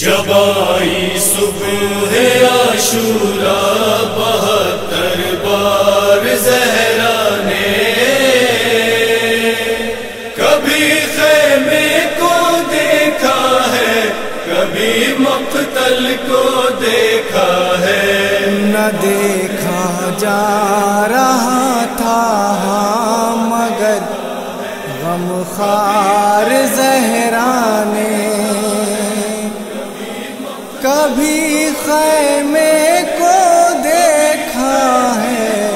جب آئی صبح عاشورا بہتر بار زہرا نے۔ کبھی خیمے کو دیکھا ہے، کبھی مقتل کو دیکھا ہے۔ نہ دیکھا جا رہا تھا ہاں، مگر غم خار زہرانے کبھی خیمے کو دیکھا ہے؟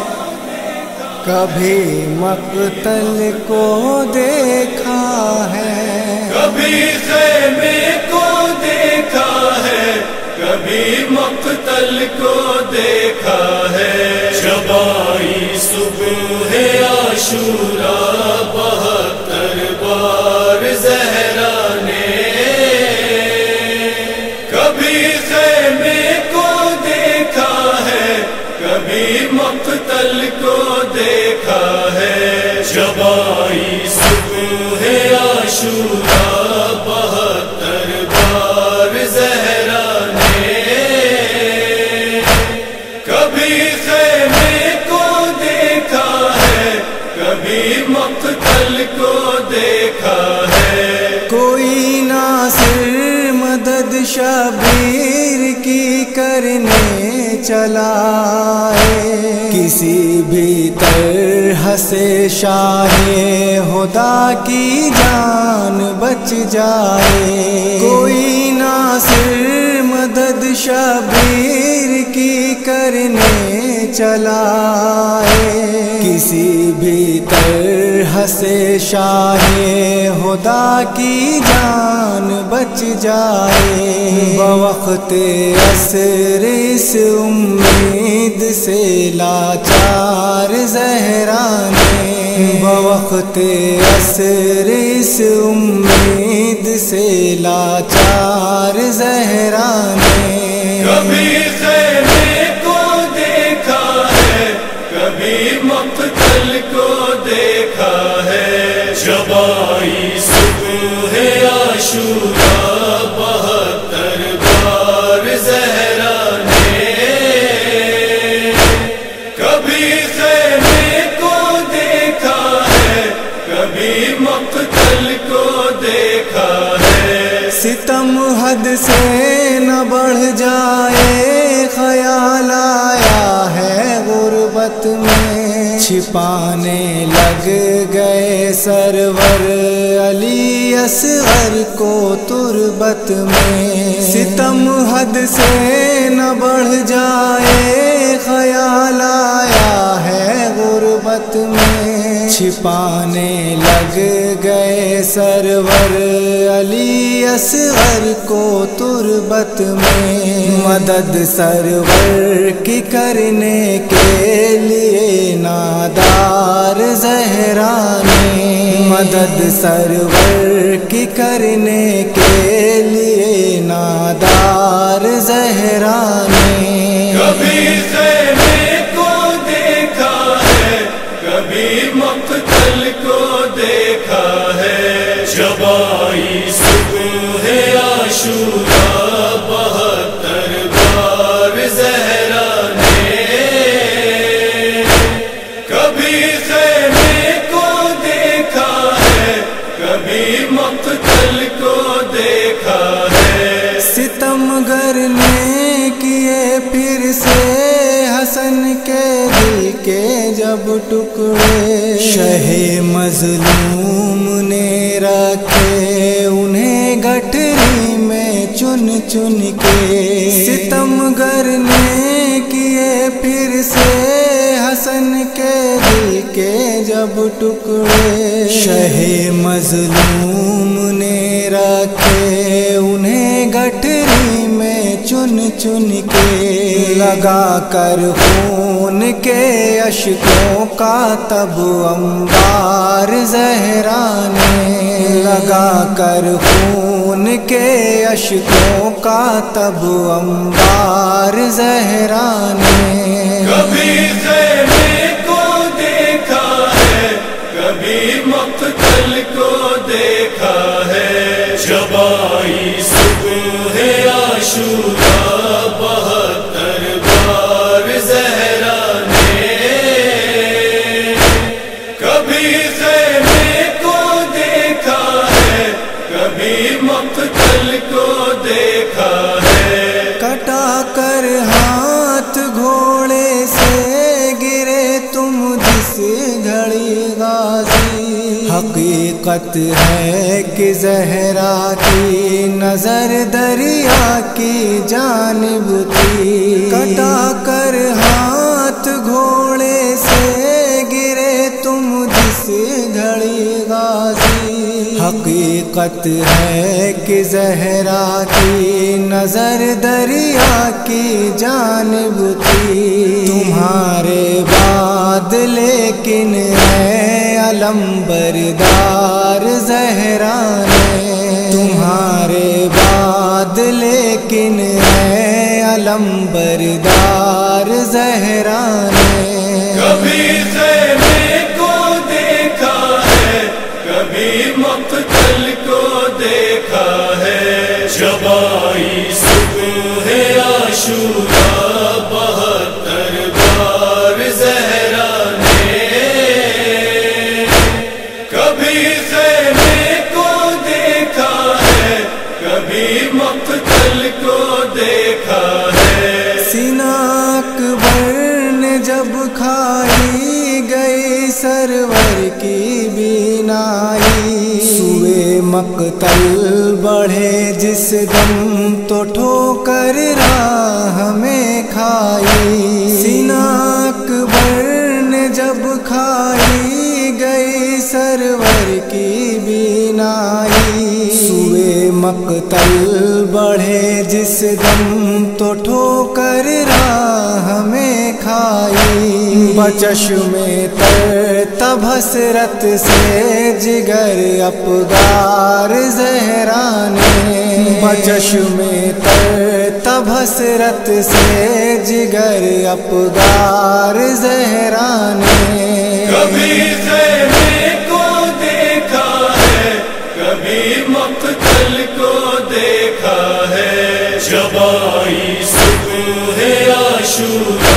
کبھی مقتل کو دیکھا ہے؟ کبھی خیمے کو دیکھا ہے، کبھی مقتل کو دیکھا ہے۔ جب آئی صبح عاشورا بہتر کبھی مقتل کو دیکھا ہے۔ جب آئی صبح عاشورا بہتر بار زہرا نے۔ کبھی خیمے کو دیکھا ہے، کبھی مقتل کو دیکھا ہے۔ کوئی ناصر مدد شبیر کی کرنے چلائے۔ کسی بھی طرح سے شاہ خدا کی جان بچ جائے۔ کوئی ناصر شبیر کی کرنے چلا کسی بھی طرح سے شاہ خدا کی جان بچ جائے۔ بوقت عصر اس امید سے لاچار زہرانے۔ بوقت عصر اس امید سے لاچار زہرانے۔ کبھی چھپانے لگ گئے سرور علی اصغر کو تربت میں۔ ستم حد سے نہ بڑھ جائے، خیال آیا ہے غربت میں۔ چھپانے لگ گئے سرور علی اصغر کو تربت میں۔ مدد سرور کی کرنے کے مدد سرور کی کرنے کے لیے نادار زہرانے کبھی تھے انہیں گٹری میں چن چن کے۔ ستم گر نے کیے پھر سے حسن کے دل کے جب ٹکڑے۔ شہ مظلوم نے رکھے، انہیں گٹری چن چن کے لگا کر خون کے اشکوں کا تب امبار زہرانے لگا کر خون کے اشکوں کا تب امبار زہرانے کبھی کو دیکھا ہے، کبھی مقتل کو دیکھا ہے۔ جب آئی صبح حقیقت ہے کہ زہرا کی نظر دریا کی جانب تھی۔ کٹا کر ہاتھ گھو حقیقت ہے کہ زہرا کی نظر دریا کی جانب تھی۔ تمہارے بعد لیکن ہے علم بردار زہران تمہارے بعد لیکن ہے علم بردار زہران کبھی مقتل بڑھے جس دم تو ٹھوکر راہ ہمیں کھائی۔ سینا اکبر نے جب کھائی، گئی سرور کی بینائی۔ سوئے مقتل بڑھے جس دم تو ٹھوکر راہ ہمیں کھائی۔ بچش میں تر تب حسرت سے جگر اپگار زہرانے بچش تر تب حسرت سے جگر اپگار زہرانے کبھی خیمے کو دیکھا ہے، کبھی مقتل کو دیکھا ہے۔ جب آئی صبح عاشورا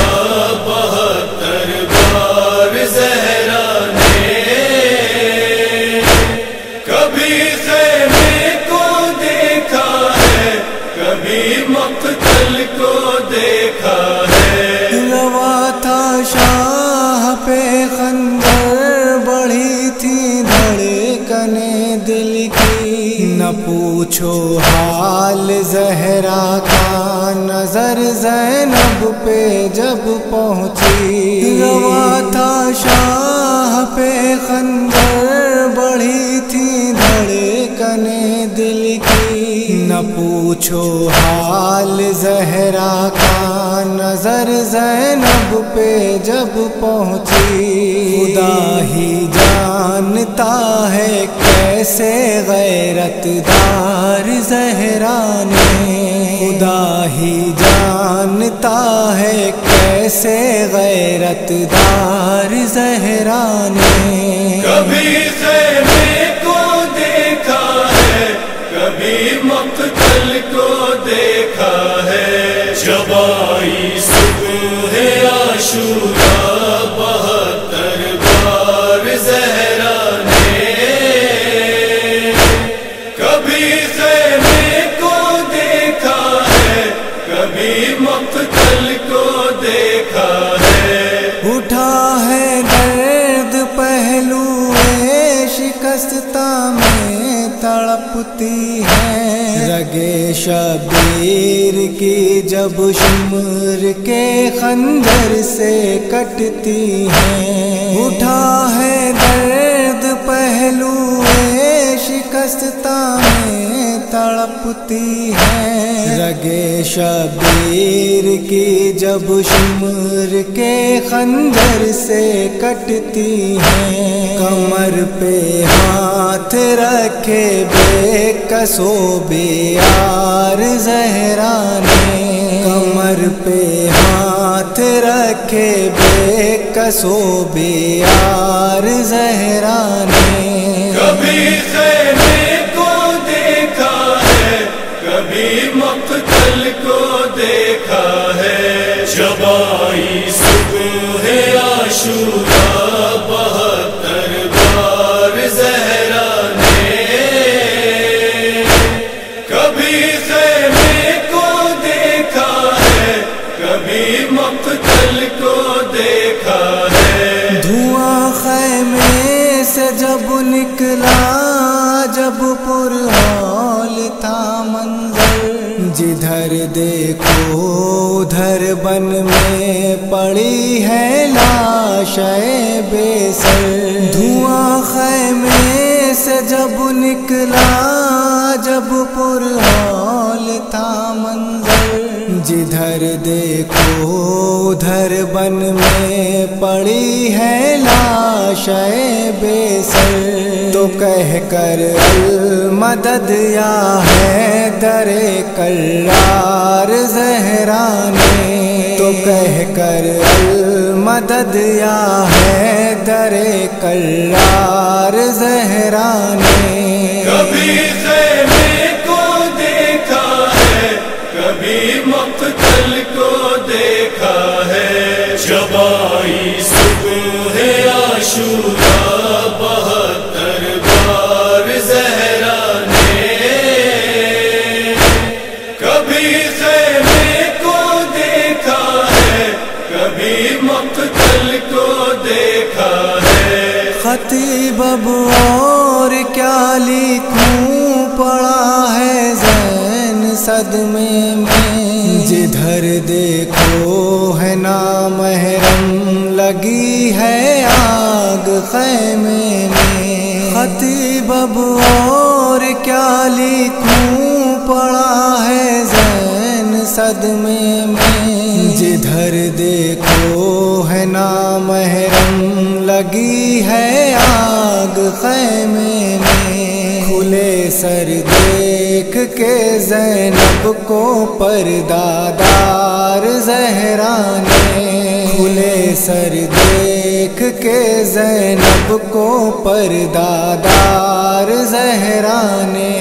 پوچھو حال زہرا کا نظر زینب پہ جب پہنچی۔ روا تھا شاہ پہ خنجر، بڑھی تھی دھڑکنے دل کی۔ نہ پوچھو حال زہرا کا نظر زینب پہ جب پہنچی۔ خدا ہی جانتا ہے کیسے غیرت دار زہرانے خدا ہی جانتا ہے کیسے غیرت دار زہرانے کبھی خیمے کو دیکھا ہے، کبھی مقتل کو دیکھا ہے۔ جب لگے شبیر کی جب شمر کے خنجر سے کٹتی ہیں۔ اٹھا ہے درد پہلو شکستہ میں تڑپتی ہے رگے شبیر کی جب شمر کے خنجر سے کٹتی ہیں کمر پہ ہاتھ رکھے بے کسو بے یار زہرانے کمر پہ ہاتھ رکھے بے کسو بے یار زہرانے کبھی لاش بے سر دھواں خیمے سے جب نکلا، جب پر ہال تھا منظر۔ جدھر دیکھو، ادھر بن میں پڑی ہے لاش بے سر۔ تو کہہ کر مدد یا ہے در کرار زہرانے تو کہہ کر مدد یا ہے در کرار زہرانے؟ کبھی خیمے خطیب اب اور کیا لکھوں؟ پڑا ہے زین صدمے میں۔ جدھر دیکھو ہے نامحرم، لگی ہے آگ خیمے میں۔ خطیب اب اور کیا لکھوں؟ پڑا ہے زین صدمے میں۔ جدھر دیکھو ہے نامحرم لگی ہے آگ خیمے میں۔ کھلے سر دیکھ کے زینب کو پردادار زہرانے کھلے سر دیکھ کے زینب کو پردادار زہرانے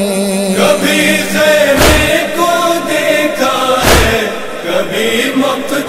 کبھی خیمے کو دیکھا ہے، کبھی مقتل